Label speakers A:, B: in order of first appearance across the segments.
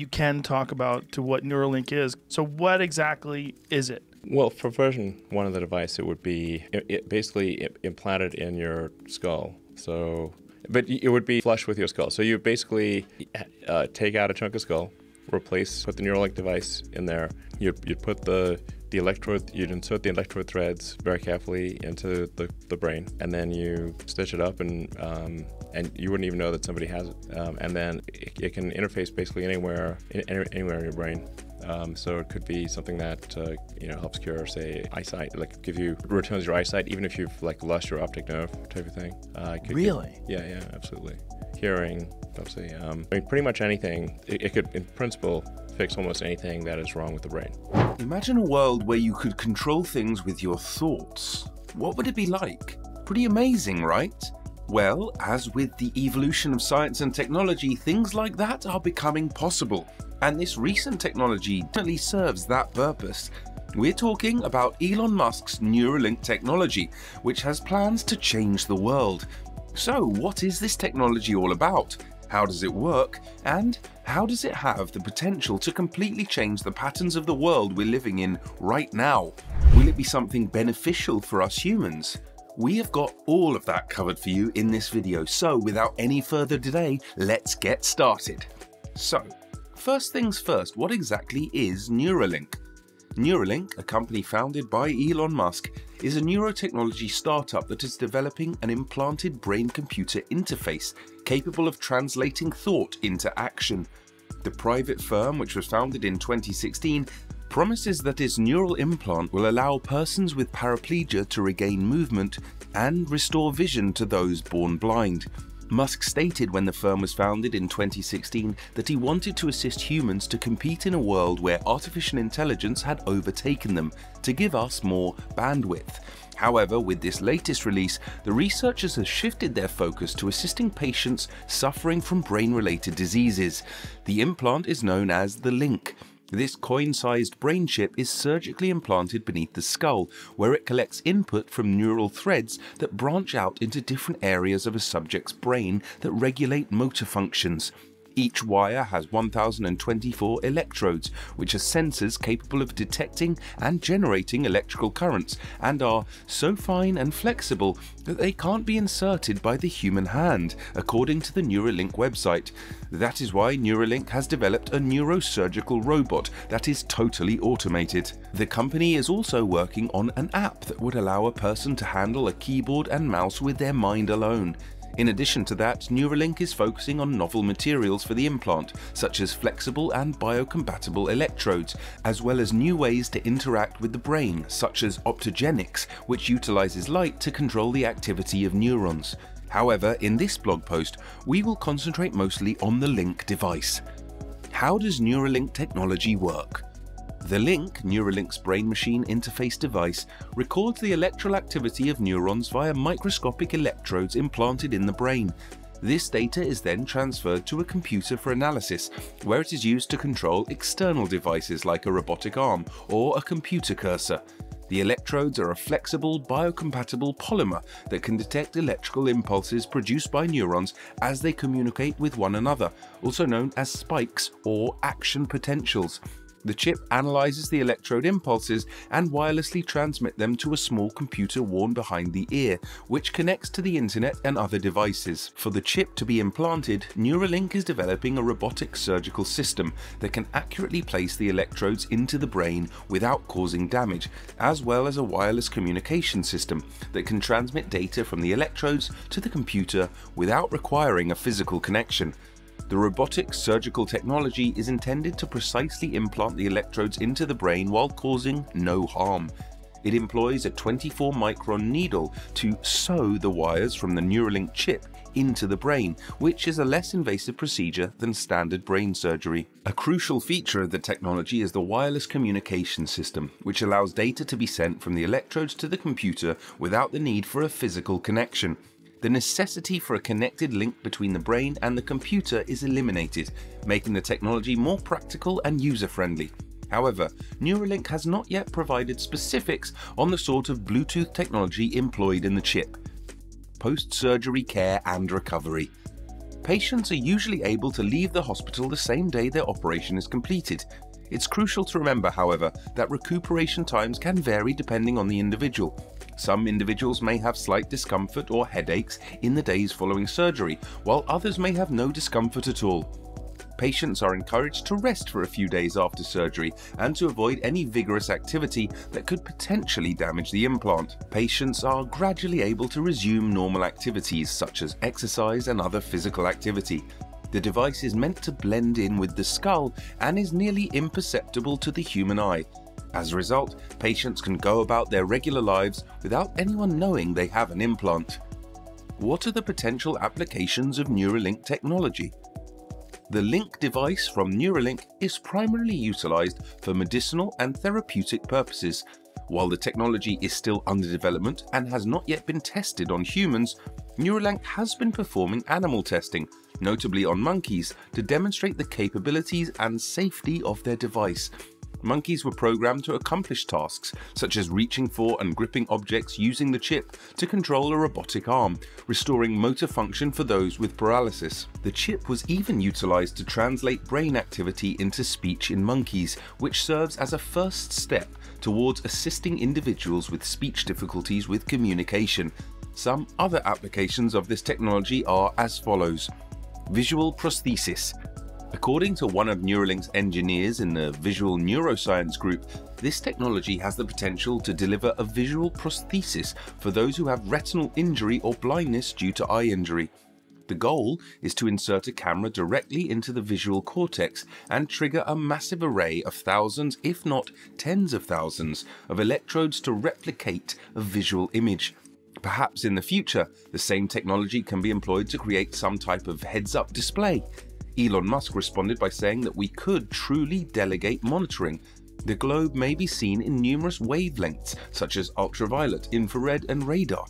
A: you can talk about to what Neuralink is. So, what exactly is it?
B: Well, for version one of the device, it would be it, basically implanted in your skull. So, but it would be flush with your skull. So you basically uh, take out a chunk of skull, replace, put the Neuralink device in there. You you put the the electrode, you'd insert the electrode threads very carefully into the, the brain, and then you stitch it up, and um, and you wouldn't even know that somebody has it. Um, and then it, it, can interface basically anywhere, anywhere in your brain. Um, so it could be something that uh, you know helps cure, say, eyesight, like give you returns your eyesight, even if you've like lost your optic nerve type of thing.
A: Uh, really?
B: Give, yeah, yeah, absolutely. Obviously. Um, I mean, pretty much anything. It, it could, in principle, fix almost anything that is wrong with the brain.
C: Imagine a world where you could control things with your thoughts. What would it be like? Pretty amazing, right? Well, as with the evolution of science and technology, things like that are becoming possible. And this recent technology definitely serves that purpose. We're talking about Elon Musk's Neuralink technology, which has plans to change the world. So, what is this technology all about? How does it work? And how does it have the potential to completely change the patterns of the world we're living in right now? Will it be something beneficial for us humans? We have got all of that covered for you in this video, so without any further delay, let's get started. So, first things first, what exactly is Neuralink? Neuralink, a company founded by Elon Musk, is a neurotechnology startup that is developing an implanted brain-computer interface capable of translating thought into action. The private firm, which was founded in 2016, promises that its neural implant will allow persons with paraplegia to regain movement and restore vision to those born blind. Musk stated when the firm was founded in 2016 that he wanted to assist humans to compete in a world where artificial intelligence had overtaken them, to give us more bandwidth. However, with this latest release, the researchers have shifted their focus to assisting patients suffering from brain-related diseases. The implant is known as the Link, this coin-sized brain chip is surgically implanted beneath the skull, where it collects input from neural threads that branch out into different areas of a subject's brain that regulate motor functions. Each wire has 1024 electrodes, which are sensors capable of detecting and generating electrical currents and are so fine and flexible that they can't be inserted by the human hand, according to the Neuralink website. That is why Neuralink has developed a neurosurgical robot that is totally automated. The company is also working on an app that would allow a person to handle a keyboard and mouse with their mind alone. In addition to that, Neuralink is focusing on novel materials for the implant, such as flexible and biocompatible electrodes, as well as new ways to interact with the brain, such as optogenics, which utilizes light to control the activity of neurons. However, in this blog post, we will concentrate mostly on the Link device. How does Neuralink technology work? The Link, Neuralink's brain-machine interface device, records the electrical activity of neurons via microscopic electrodes implanted in the brain. This data is then transferred to a computer for analysis, where it is used to control external devices like a robotic arm or a computer cursor. The electrodes are a flexible, biocompatible polymer that can detect electrical impulses produced by neurons as they communicate with one another, also known as spikes or action potentials. The chip analyzes the electrode impulses and wirelessly transmit them to a small computer worn behind the ear, which connects to the internet and other devices. For the chip to be implanted, Neuralink is developing a robotic surgical system that can accurately place the electrodes into the brain without causing damage, as well as a wireless communication system that can transmit data from the electrodes to the computer without requiring a physical connection. The robotic surgical technology is intended to precisely implant the electrodes into the brain while causing no harm. It employs a 24 micron needle to sew the wires from the Neuralink chip into the brain, which is a less invasive procedure than standard brain surgery. A crucial feature of the technology is the wireless communication system, which allows data to be sent from the electrodes to the computer without the need for a physical connection the necessity for a connected link between the brain and the computer is eliminated, making the technology more practical and user-friendly. However, Neuralink has not yet provided specifics on the sort of Bluetooth technology employed in the chip. Post-surgery care and recovery. Patients are usually able to leave the hospital the same day their operation is completed. It's crucial to remember, however, that recuperation times can vary depending on the individual. Some individuals may have slight discomfort or headaches in the days following surgery, while others may have no discomfort at all. Patients are encouraged to rest for a few days after surgery and to avoid any vigorous activity that could potentially damage the implant. Patients are gradually able to resume normal activities such as exercise and other physical activity. The device is meant to blend in with the skull and is nearly imperceptible to the human eye. As a result, patients can go about their regular lives without anyone knowing they have an implant. What are the potential applications of Neuralink technology? The Link device from Neuralink is primarily utilized for medicinal and therapeutic purposes. While the technology is still under development and has not yet been tested on humans, Neuralink has been performing animal testing, notably on monkeys, to demonstrate the capabilities and safety of their device monkeys were programmed to accomplish tasks such as reaching for and gripping objects using the chip to control a robotic arm, restoring motor function for those with paralysis. The chip was even utilized to translate brain activity into speech in monkeys, which serves as a first step towards assisting individuals with speech difficulties with communication. Some other applications of this technology are as follows. Visual prosthesis According to one of Neuralink's engineers in the Visual Neuroscience Group, this technology has the potential to deliver a visual prosthesis for those who have retinal injury or blindness due to eye injury. The goal is to insert a camera directly into the visual cortex and trigger a massive array of thousands, if not tens of thousands, of electrodes to replicate a visual image. Perhaps in the future, the same technology can be employed to create some type of heads up display Elon Musk responded by saying that we could truly delegate monitoring. The globe may be seen in numerous wavelengths, such as ultraviolet, infrared, and radar.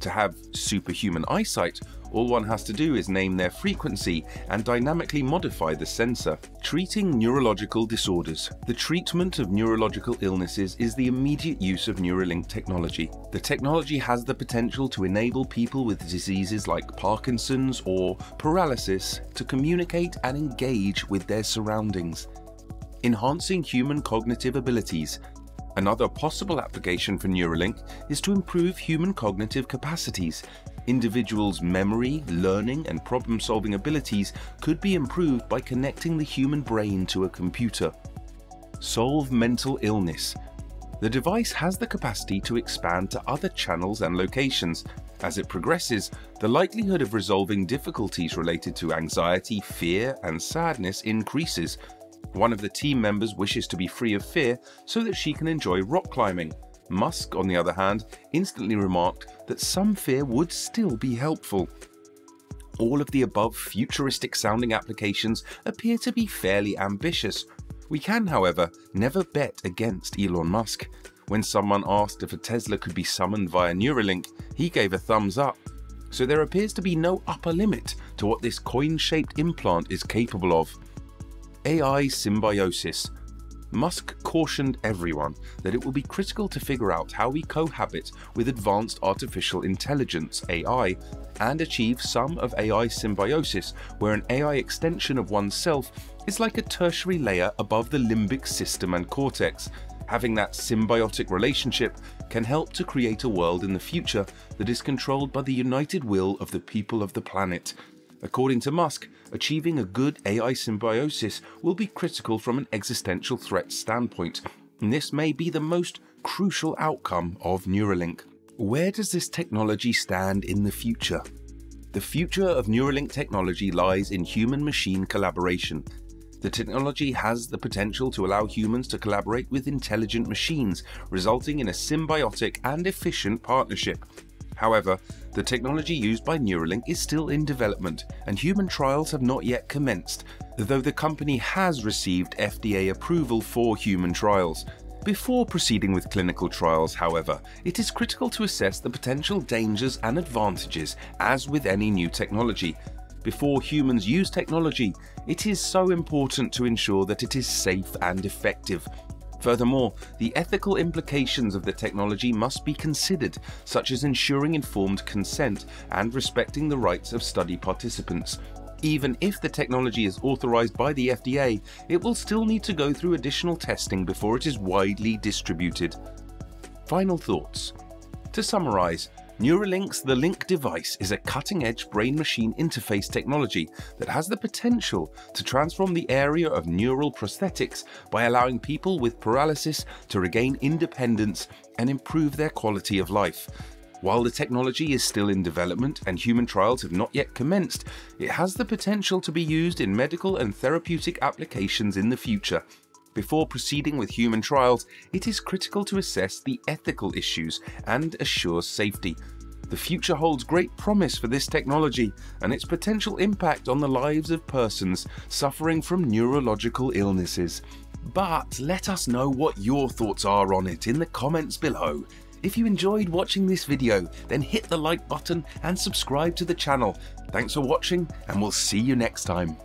C: To have superhuman eyesight, all one has to do is name their frequency and dynamically modify the sensor. Treating neurological disorders. The treatment of neurological illnesses is the immediate use of Neuralink technology. The technology has the potential to enable people with diseases like Parkinson's or paralysis to communicate and engage with their surroundings. Enhancing human cognitive abilities. Another possible application for Neuralink is to improve human cognitive capacities Individuals' memory, learning, and problem solving abilities could be improved by connecting the human brain to a computer. Solve mental illness. The device has the capacity to expand to other channels and locations. As it progresses, the likelihood of resolving difficulties related to anxiety, fear, and sadness increases. One of the team members wishes to be free of fear so that she can enjoy rock climbing. Musk, on the other hand, instantly remarked that some fear would still be helpful. All of the above futuristic sounding applications appear to be fairly ambitious. We can, however, never bet against Elon Musk. When someone asked if a Tesla could be summoned via Neuralink, he gave a thumbs up. So there appears to be no upper limit to what this coin shaped implant is capable of. AI symbiosis, Musk cautioned everyone that it will be critical to figure out how we cohabit with advanced artificial intelligence AI and achieve some of AI symbiosis, where an AI extension of oneself is like a tertiary layer above the limbic system and cortex. Having that symbiotic relationship can help to create a world in the future that is controlled by the united will of the people of the planet, According to Musk, achieving a good AI symbiosis will be critical from an existential threat standpoint, and this may be the most crucial outcome of Neuralink. Where does this technology stand in the future? The future of Neuralink technology lies in human machine collaboration. The technology has the potential to allow humans to collaborate with intelligent machines, resulting in a symbiotic and efficient partnership. However, the technology used by Neuralink is still in development and human trials have not yet commenced, though the company has received FDA approval for human trials. Before proceeding with clinical trials, however, it is critical to assess the potential dangers and advantages, as with any new technology. Before humans use technology, it is so important to ensure that it is safe and effective, Furthermore, the ethical implications of the technology must be considered, such as ensuring informed consent and respecting the rights of study participants. Even if the technology is authorized by the FDA, it will still need to go through additional testing before it is widely distributed. Final thoughts. To summarize, Neuralink's The Link device is a cutting edge brain machine interface technology that has the potential to transform the area of neural prosthetics by allowing people with paralysis to regain independence and improve their quality of life. While the technology is still in development and human trials have not yet commenced, it has the potential to be used in medical and therapeutic applications in the future. Before proceeding with human trials, it is critical to assess the ethical issues and assure safety. The future holds great promise for this technology and its potential impact on the lives of persons suffering from neurological illnesses. But let us know what your thoughts are on it in the comments below. If you enjoyed watching this video, then hit the like button and subscribe to the channel. Thanks for watching and we'll see you next time.